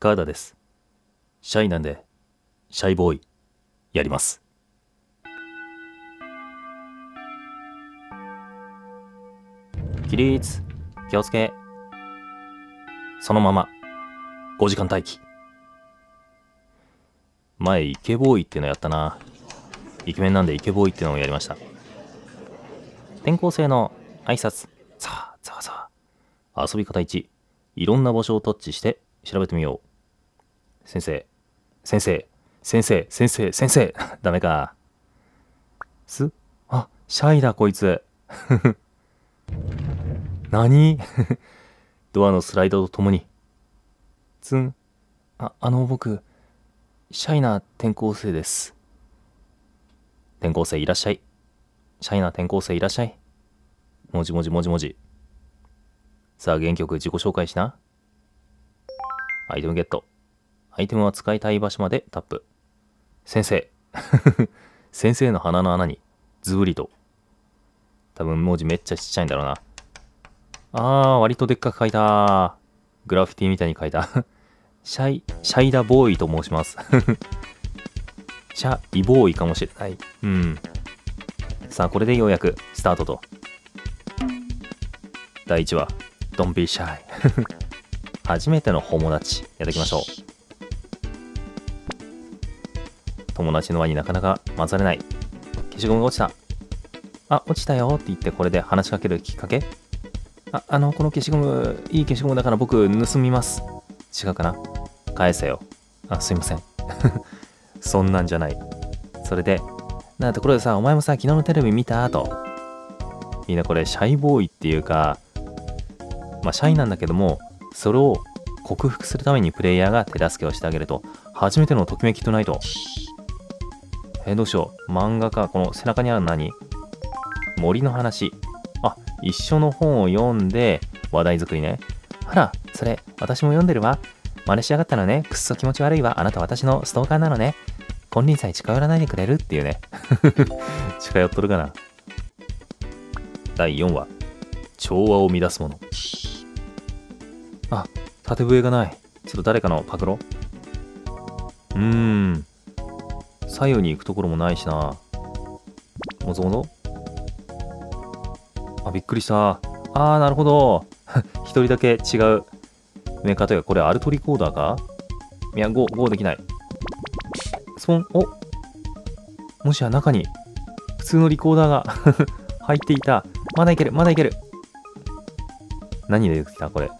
カーダです。シャイなんで、シャイボーイ、やります。起立、気をつけ。そのまま、5時間待機。前、イケボーイってのやったな。イケメンなんでイケボーイってのをやりました。転校生の挨拶。さあ、さあさあ。遊び方1。いろんな場所をタッチして調べてみよう。先生、先生、先生、先生、先生。ダメか。す？あ、シャイだこいつ。何？ドアのスライドとともに。ツン。あ、あの僕、シャイな転校生です。転校生いらっしゃい。シャイな転校生いらっしゃい。もじもじもじもじ。さあ、原曲自己紹介しな。アイテムゲット。アイテムは使いたい場所までタップ。先生。先生の鼻の穴に、ズブリと。多分文字めっちゃちっちゃいんだろうな。あー、割とでっかく書いた。グラフィティみたいに書いた。シャイ、シャイダボーイと申します。シャイボーイかもしれない。うん。さあ、これでようやくスタートと。第1話、Don't be shy 初めての友達、やっていきましょう。友達の輪になかなか混ざれない。消しゴムが落ちた。あ、落ちたよって言ってこれで話しかけるきっかけ？あ、あの、この消しゴム、いい消しゴムだから僕盗みます。違うかな？返せよ。あ、すいません。そんなんじゃない。それで、なんところでさ、お前もさ、昨日のテレビ見たと。みんなこれ、シャイボーイっていうか、まあ、シャイなんだけども、それを克服するためにプレイヤーが手助けをしてあげると、初めてのときめきトゥナイト。えーどうしよう。漫画か、この背中にある何？森の話。あ、一緒の本を読んで話題作りね。あら、それ、私も読んでるわ。真似しやがったのね。くっそ気持ち悪いわ。あなた私のストーカーなのね。金輪際近寄らないでくれるっていうね。近寄っとるかな。第4話。調和を乱すもの。あ、縦笛がない。ちょっと誰かのパクロうーん。左右に行くところもないしな。もぞもぞあ、びっくりした。あー、なるほど。一人だけ違うメーカーというか、これアルトリコーダーか？いや、5、5できない。スポン、おもしや中に普通のリコーダーが 入っていた。まだいける、まだいける。何で出てきたこれ？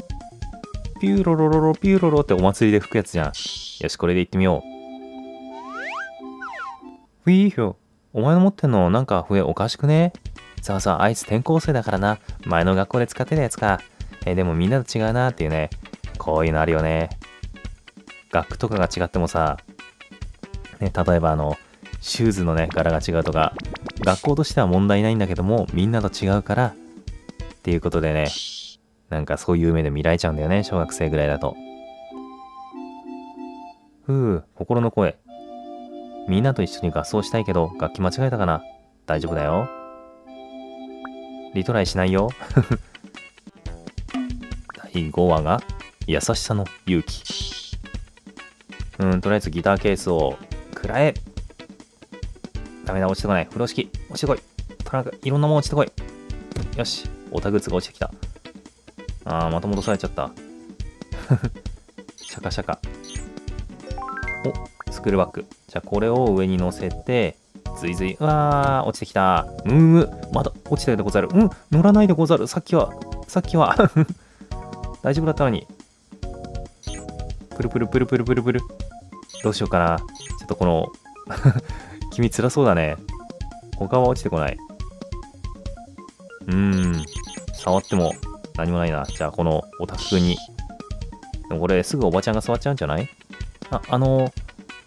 ピューロロロロ、ピューロロってお祭りで吹くやつじゃん。よし、これで行ってみよう。ウィーヒョ。お前の持ってんのなんか笛おかしくね？さあさあ、あいつ転校生だからな。前の学校で使ってたやつか。えでもみんなと違うなっていうね。こういうのあるよね。楽譜とかが違ってもさ、ね、例えばあの、シューズのね、柄が違うとか、学校としては問題ないんだけども、みんなと違うから、っていうことでね、なんかそういう目で見られちゃうんだよね、小学生ぐらいだと。ふう、心の声。みんなと一緒に合奏したいけど、楽器間違えたかな？大丈夫だよ。リトライしないよ。第5話が、優しさの勇気。うん、とりあえずギターケースを、くらえ。ダメだ、落ちてこない。風呂敷、落ちてこい。トランク、いろんなもん落ちてこい。よし、オタグッズが落ちてきた。あー、また戻されちゃった。シャカシャカ。お、スクールバッグ。じゃあこれを上に乗せて、ずいずい、うわー、落ちてきた。むむむ、まだ落ちてるでござる。うん、乗らないでござる。さっきは、さっきは。大丈夫だったのに。プルプルプルプルプルプル。どうしようかな。ちょっとこの、君辛そうだね。他は落ちてこない。うーん、触っても何もないな。じゃあこのオタクに。でもこれすぐおばちゃんが触っちゃうんじゃない？あ、あの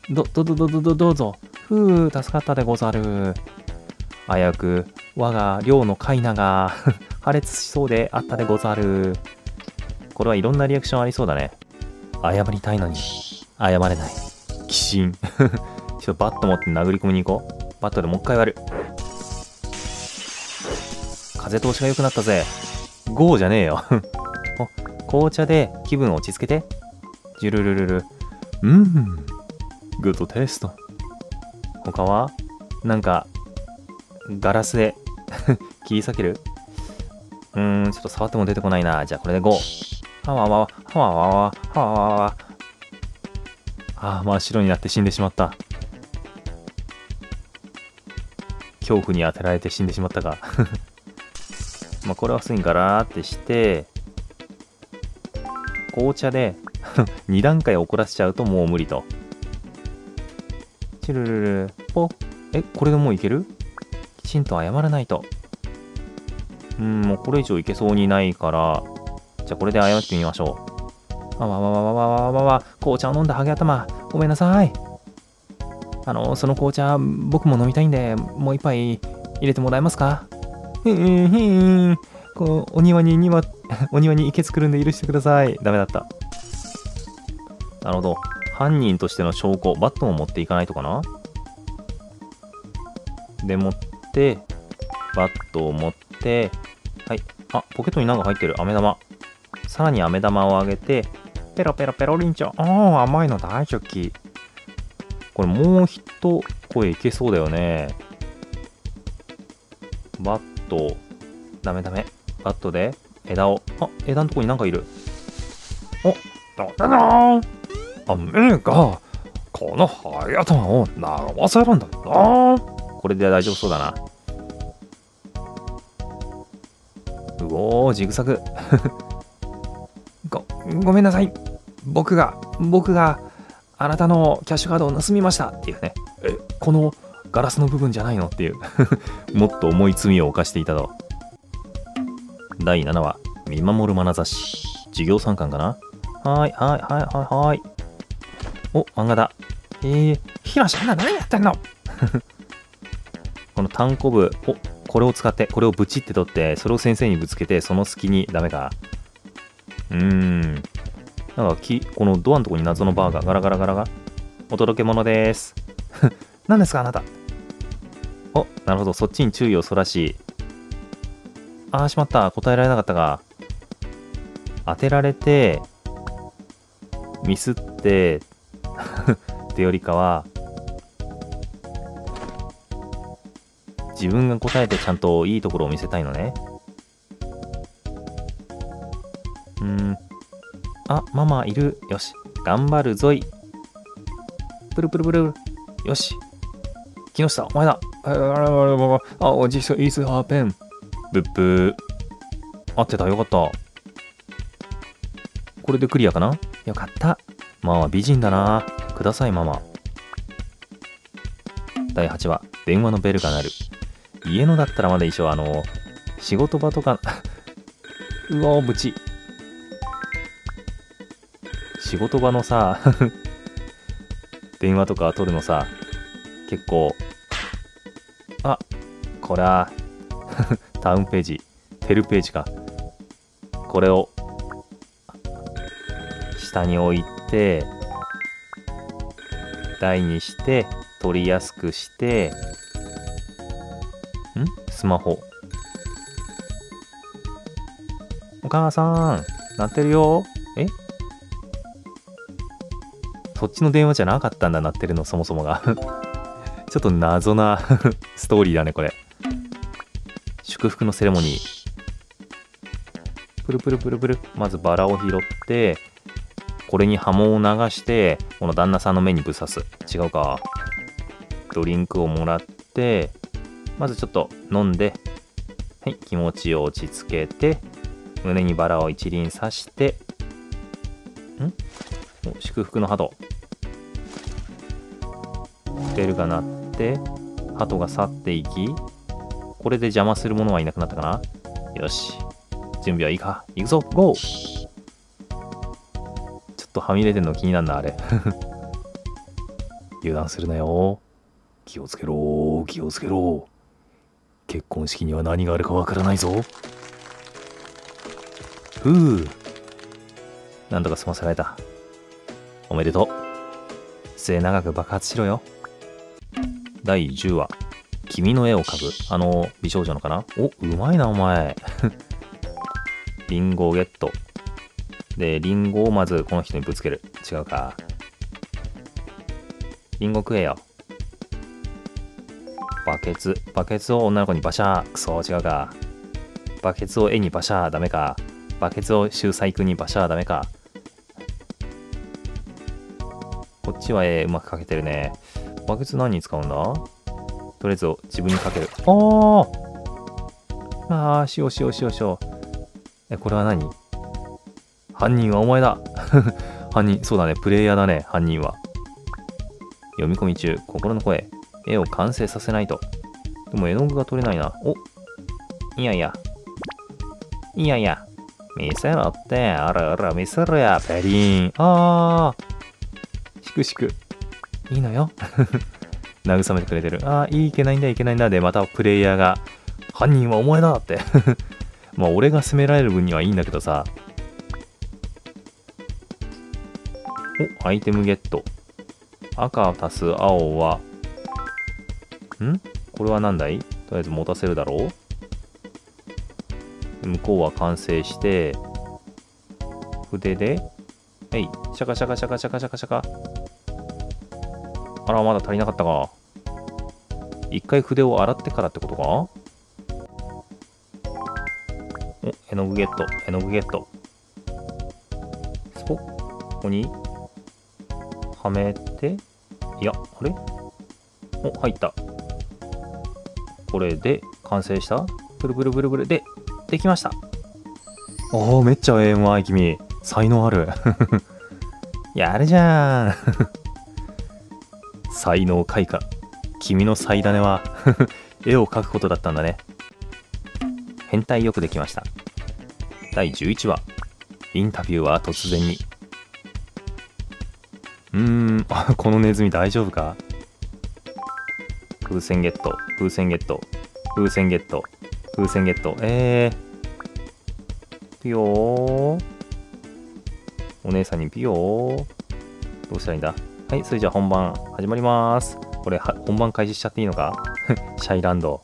ど、ど、ど、ど、ど、ど、どうぞ。ふう、助かったでござる。危うく、我が寮のカイナが 破裂しそうであったでござる。これはいろんなリアクションありそうだね。謝りたいのに、謝れない。鬼神。ちょっとバット持って殴り込みに行こう。バットでもう一回割る。風通しが良くなったぜ。ゴーじゃねえよ。お紅茶で気分を落ち着けて。ジュルルルル。うん。グッドテイスト。他は？なんか、ガラスで 切り裂ける？うーん、ちょっと触っても出てこないな。じゃあこれで5。はわわわ、はわわわ、はわわわ。ああ、真っ白になって死んでしまった。恐怖に当てられて死んでしまったが。まあこれは普通にガラーってして、紅茶で 2段階怒らせちゃうともう無理と。チュルルルル、ポえ、これでもういけるきちんと謝らないと。うん、もうこれ以上いけそうにないから、じゃあこれで謝ってみましょう。あわわわわわわわわ、紅茶を飲んだハゲ頭、ごめんなさい。あの、その紅茶、僕も飲みたいんで、もう一杯入れてもらえますかへんへん。こう、お庭に庭、お庭に池作るんで許してください。ダメだった。なるほど。犯人としての証拠、バットも持っていかないとかな？で、持って、バットを持って、はい。あ、ポケットになんか入ってる。飴玉。さらに飴玉をあげて、ペロペロペロリンチョ。ああ、甘いの大好き。これもう一声いけそうだよね。バット。ダメダメ。バットで枝を。あ、枝のとこになんかいる。おだだだーんあ、目が、このハゲ頭を習わせるんだな。これで大丈夫そうだな。うおー、ジグザグ。ご、ごめんなさい。僕が、僕が、あなたのキャッシュカードを盗みましたっていうね。え、このガラスの部分じゃないの？っていう。もっと重い罪を犯していたと。第7話、見守る眼差し。授業参観かな？はーい、はい、はい、はい、はい。お、漫画だ。えー、ヒロシ、あんな何やってんの？この単行部、お、これを使って、これをブチって取って、それを先生にぶつけて、その隙にダメか。うーん。なんかき、このドアのとこに謎のバーがガラガラガラが。お届け物です。何ですか、あなた？お、なるほど、そっちに注意をそらし。あー、しまった。答えられなかったが。当てられて、ミスって、ってよりかは、自分が答えてちゃんといいところを見せたいのね。うん。あ、ママいる。よし。頑張るぞい。プルプルプル。よし。木下、お前だ。あ、あ、あ、あ、おじさん、イスハーペン。ブッブー。合ってた、よかった。これでクリアかな？よかった。ママ美人だな。ください、ママ。第8話、電話のベルが鳴る。家のだったらまだ一緒、あの、仕事場とか、うわぶち。仕事場のさ、電話とか取るのさ、結構、あ、これは、タウンページ、テルページか。これを、下に置いてて、台にして、取りやすくして、ん？スマホ。お母さん、鳴ってるよ。え？そっちの電話じゃなかったんだ、鳴ってるの、そもそもが。ちょっと謎な ストーリーだね、これ。祝福のセレモニー。プルプルプルプル。まずバラを拾って、これに波紋を流して、この旦那さんの目にぶさす。違うか。ドリンクをもらって、まずちょっと飲んで、はい、気持ちを落ち着けて、胸にバラを一輪刺して、ん？祝福の鳩。ベルが鳴って、鳩が去っていき、これで邪魔する者はいなくなったかな？よし。準備はいいか行くぞゴーっとはみ出てんの気になるな、あれ。油断するなよ。気をつけろ、気をつけろ。結婚式には何があるかわからないぞ。ふう。なんとか済ませられた。おめでとう。末永く爆発しろよ。第10話。君の絵を描く。あの、美少女のかな？お、うまいな、お前。リンゴをゲット。で、リンゴをまずこの人にぶつける。違うか。リンゴ食えよ。バケツ。バケツを女の子にバシャー。くそ、違うか。バケツを絵にバシャー。ダメか。バケツを秀才君にバシャー。ダメか。こっちは絵うまく描けてるね。バケツ何に使うんだ？とりあえず自分にかける。ああまあ、しようしようしようしよう。え、これは何？犯人はお前だ 犯人、そうだね、プレイヤーだね、犯人は。読み込み中、心の声。絵を完成させないと。でも絵の具が取れないな。おいやいや。いやいや。見せろって。あらあら、見せろや。ペリン。あー。しくしく。いいのよ。慰めてくれてる。あー、いけないんだ、いけないんだ。で、またプレイヤーが、犯人はお前だって。まあ、俺が責められる分にはいいんだけどさ。お、アイテムゲット。赤足す青は、ん？これは何だい？とりあえず持たせるだろう？向こうは完成して、筆で、はい、シャカシャカシャカシャカシャカシャカ。あら、まだ足りなかったか。一回筆を洗ってからってことか？お、絵の具ゲット、絵の具ゲット。そここに？はめて、いや、あれ？お、入った。これで完成した？ブルブルブルブルで、できました。おお、めっちゃええわい、君。才能ある。やるじゃん。才能開花。君の最種は 絵を描くことだったんだね。変態よくできました。第11話。インタビューは突然に。うーん、このネズミ大丈夫か？風船ゲット、風船ゲット、風船ゲット、風船ゲット。えー。ピヨー。お姉さんにピヨー。どうしたらいいんだ？はい、それじゃあ本番始まります。これ、本番開始しちゃっていいのか？シャイランド。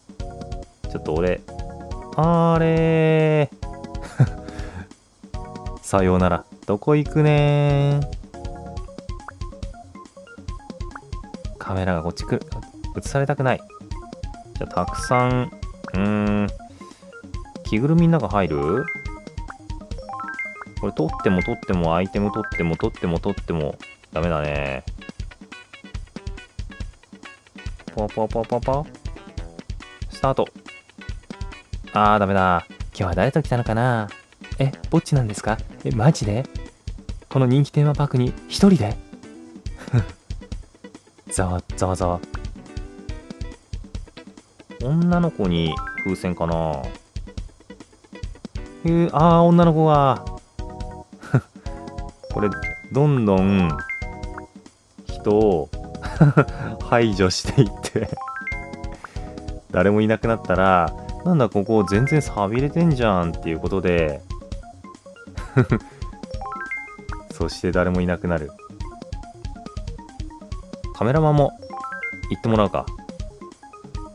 ちょっと俺、あれ さようなら。どこ行くねカメラがこっち来る。映されたくない。じゃあ、たくさん、うーん、着ぐるみの中入る？これ取っても取っても、アイテム取っても取っても取っても、ダメだね。ポワポワポワポワポワ。スタート。あー、ダメだ。今日は誰と来たのかな？え、ぼっちなんですか？え、マジで？この人気テーマパークに一人で？ざわざわざわ。女の子に風船かなえー、あー、女の子が。これ、どんどん人を 排除していって誰もいなくなったら、なんだここ全然寂れてんじゃんっていうことで そして誰もいなくなる。カメラマンも行ってもらうか。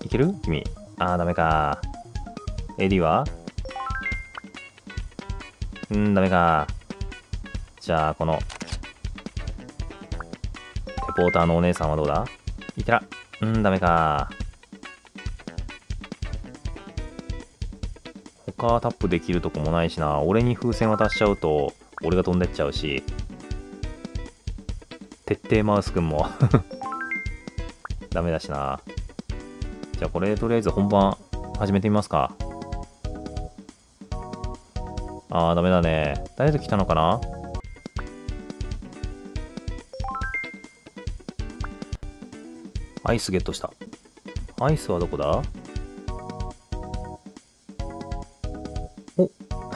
いける？君。あー、ダメか。AD は？うん、ダメか。じゃあ、この、レポーターのお姉さんはどうだ？いてら。うん、ダメか。他タップできるとこもないしな。俺に風船渡しちゃうと、俺が飛んでっちゃうし。徹底マウスくんもダメだしな。じゃあこれとりあえず本番始めてみますか。あー、ダメだね。誰と来たのかな？アイスゲットした。アイスはどこだ？お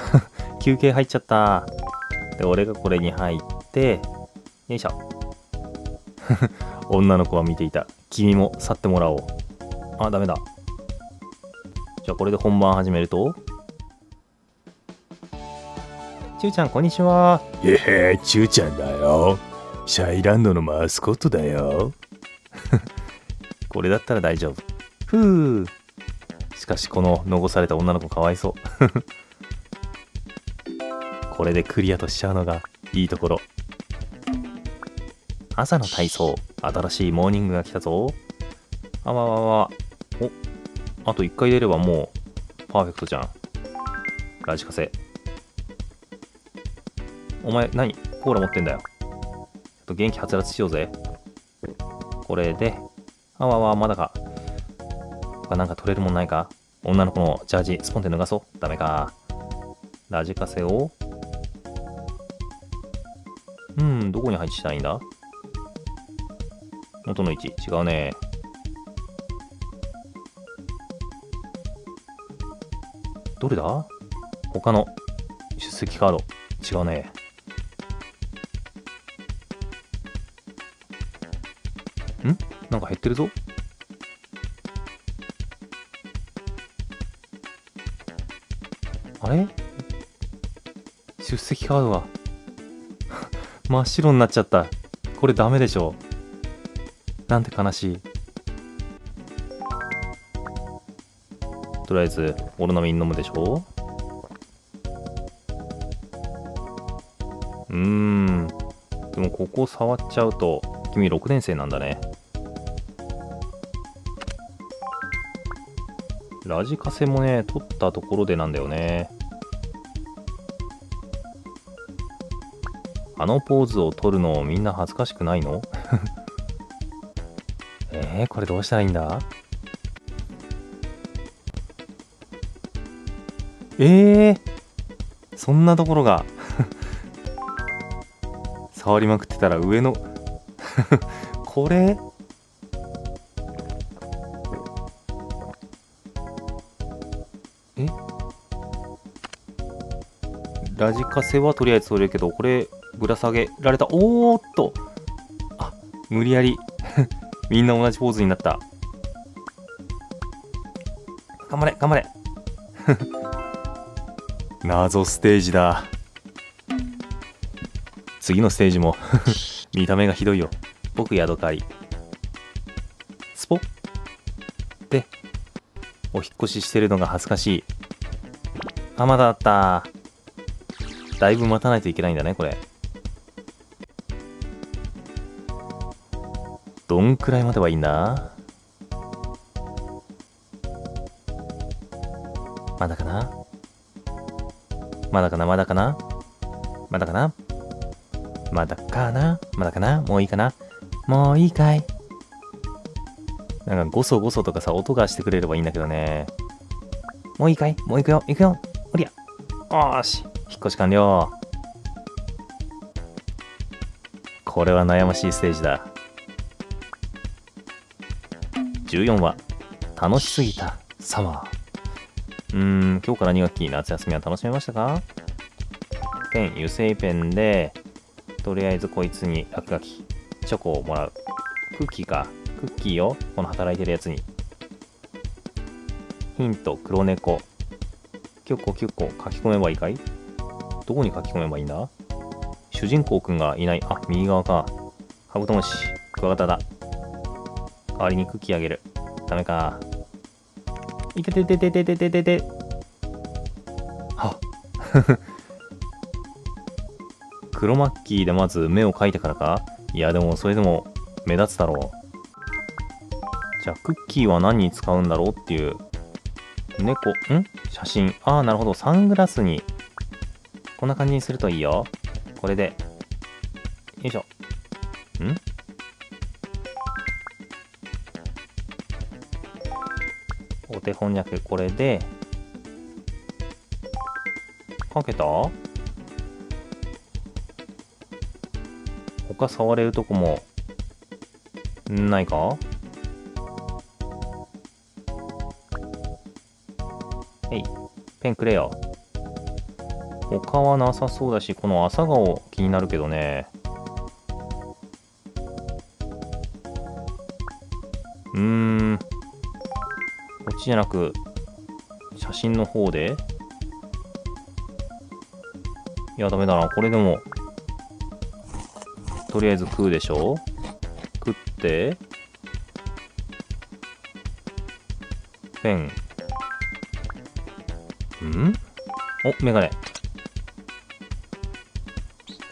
休憩入っちゃった。で、俺がこれに入って、よいしょ。女の子は見ていた。君も去ってもらおう。あ、ダメだ。じゃあこれで本番始めると？ちゅうちゃん、こんにちは。へへ、ちゅうちゃんだよ。シャイランドのマスコットだよ。これだったら大丈夫。ふう。しかし、この残された女の子かわいそう。これでクリアとしちゃうのがいいところ朝の体操。新しいモーニングが来たぞ。あわわわ。おあと1回出ればもうパーフェクトじゃん。ラジカセ。お前何？コーラ持ってんだよ。ちょっと元気はつらつしようぜ。これで。あわわまだか。他なんか取れるもんないか？女の子のジャージスポンって脱がそう。ダメか。ラジカセを。うんどこに配置したらいいんだ？元の位置。違うね。どれだ？他の出席カード。違うね。ん？なんか減ってるぞ。あれ？出席カードが。真っ白になっちゃった。これダメでしょ。なんて悲しい。とりあえずオロナミン飲むでしょう。ーん。でもここ触っちゃうと君6年生なんだね。ラジカセもね取ったところでなんだよね。あのポーズを取るのみんな恥ずかしくないの？えー、これどうしたらいいんだ？えー、そんなところが。触りまくってたら上の。これ？え？ラジカセはとりあえず取れるけどこれぶら下げられた。おーっと。あ無理やり。みんな同じポーズになった。頑張れ頑張れ。謎ステージだ。次のステージも。見た目がひどいよ。僕ヤドカリスポでお引っ越ししてるのが恥ずかしい。あまだあった。だいぶ待たないといけないんだねこれ。どんくらい待てばいいんだまだかな？まだかな？まだかな？まだかな？まだかな？まだかな？もういいかな？もういいかい。なんかゴソゴソとかさ、音がしてくれればいいんだけどね。もういいかい？もう行くよ？行くよ？おりゃおし。引っ越し完了。これは悩ましいステージだ。14話、楽しすぎたサマー。うーん、今日から2学期夏休みは楽しめましたか？ペン、油性ペンで、とりあえずこいつに落書き、チョコをもらう。クッキーか。クッキーをこの働いてるやつに。ヒント、黒猫。キュッコキュッコ書き込めばいいかい？どこに書き込めばいいんだ？主人公くんがいない。あ、右側か。カブトムシ、クワガタだ。代わりにクッキーあげる。ダメか。いててててててててて。は 黒マッキーでまず目を描いてからか？いやでもそれでも目立つだろう。じゃあクッキーは何に使うんだろうっていう。猫、ん？写真。ああ、なるほど。サングラスに。こんな感じにするといいよ。これで。よいしょ。お手本脈これでかけた？他触れるとこもないか？えいペンくれよ。他はなさそうだしこの朝顔気になるけどね。うーん。じゃなく写真の方で。いやダメだな。これでもとりあえず食うでしょ。食ってペン。ん？おメガネ。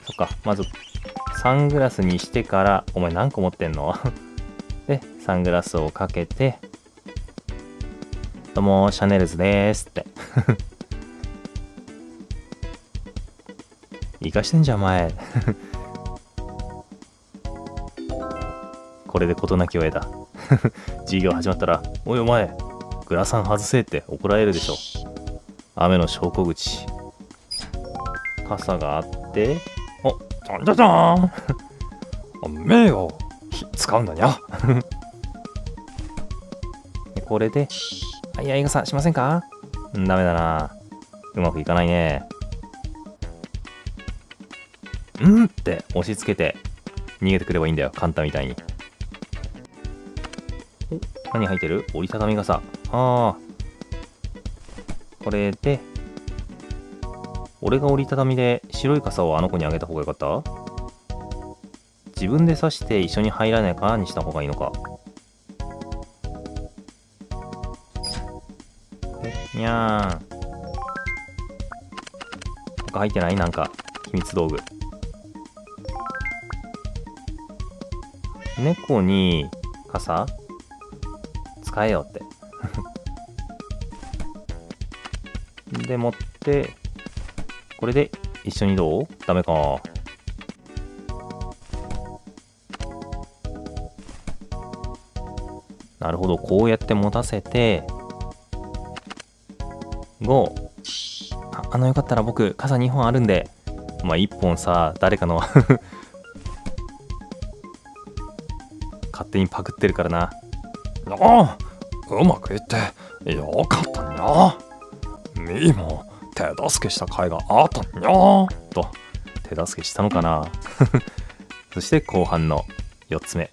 そっかまずサングラスにしてからお前何個持ってんの？でサングラスをかけてどうもシャネルズですって。生かしてんじゃん前。これで事なきを得た。授業始まったら「おいお前グラサン外せ」って怒られるでしょ。雨の証拠口。傘があっておじゃんじゃじゃーん。おめえよ。使うんだにゃ。これで「い、やい。傘しませんか?」ダメだな。うまくいかないね。うんって押し付けて逃げてくればいいんだよ。カンタみたいに。何入ってる？折りたたみ傘。ああこれで俺が折りたたみで白い傘をあの子にあげた方がよかった？自分で刺して一緒に入らないかにした方がいいのか。入ってない？なんか秘密道具。猫に傘？使えよって。で持ってこれで一緒にどう？ダメか。なるほど。こうやって持たせて。5ああのよかったら僕傘2本あるんでまあ1本さ誰かの 勝手にパクってるからな。ああうまくいってよかったにゃみーも手助けした甲斐があったにゃと手助けしたのかな。そして後半の4つ目